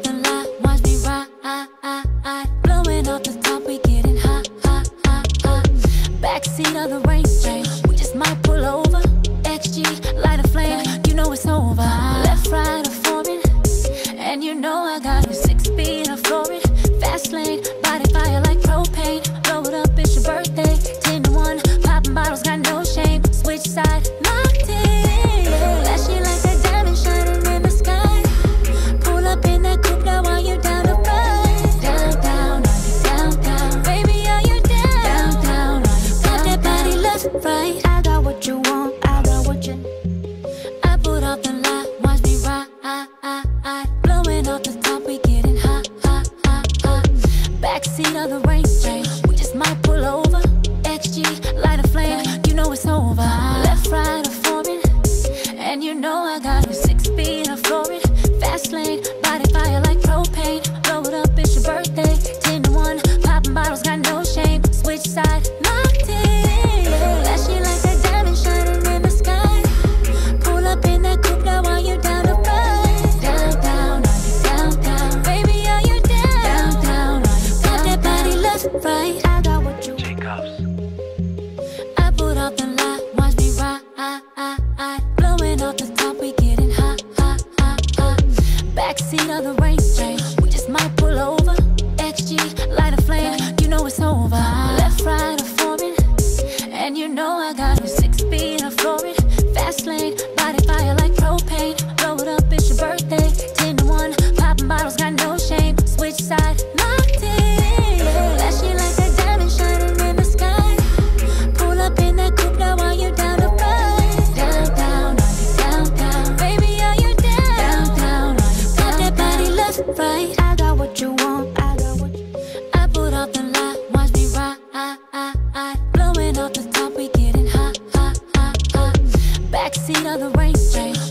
the watch me ride, blowing off the top, we getting. Backseat of the rain Range, we just might pull over. XG, light a flame, you know it's over. Left, right, forming, and you know I got you. backseat of the race, race. it's another rain. We just might pull over. XG, light a flame. You know it's over. Left, right, or forming. And you know I got you. backseat of the race